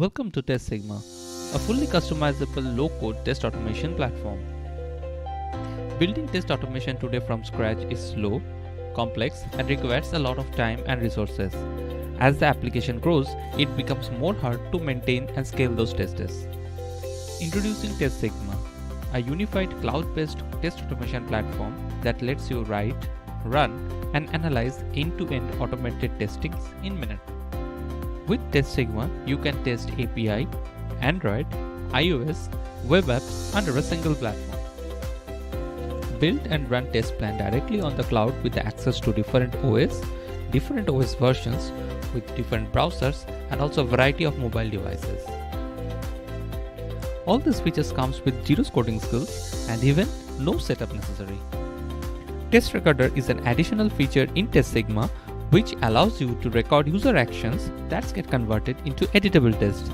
Welcome to Test Sigma, a fully customizable low-code test automation platform. Building test automation today from scratch is slow, complex and requires a lot of time and resources. As the application grows, it becomes more hard to maintain and scale those tests. Introducing Test Sigma, a unified cloud-based test automation platform that lets you write, run and analyze end-to-end automated testings in minutes. With Test Sigma, you can test API, Android, iOS, web apps under a single platform. Build and run test plan directly on the cloud with access to different OS, different OS versions with different browsers and also a variety of mobile devices. All these features comes with zero coding skills and even no setup necessary. Test Recorder is an additional feature in Test Sigma which allows you to record user actions that get converted into editable tests.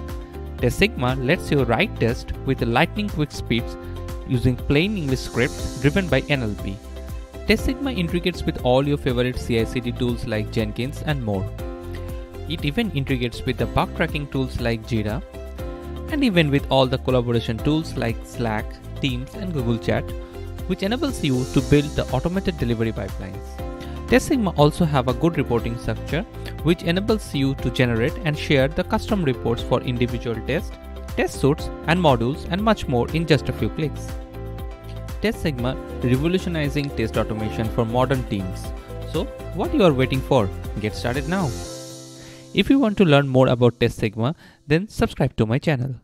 Test Sigma lets you write tests with lightning quick speeds using plain English scripts driven by NLP. Test Sigma integrates with all your favorite CI/CD tools like Jenkins and more. It even integrates with the bug tracking tools like Jira and even with all the collaboration tools like Slack, Teams and Google Chat, which enables you to build the automated delivery pipelines. Test Sigma also have a good reporting structure which enables you to generate and share the custom reports for individual tests, test suites and modules and much more in just a few clicks. Test Sigma revolutionizing test automation for modern teams. So what you are waiting for? Get started now. If you want to learn more about Test Sigma, then subscribe to my channel.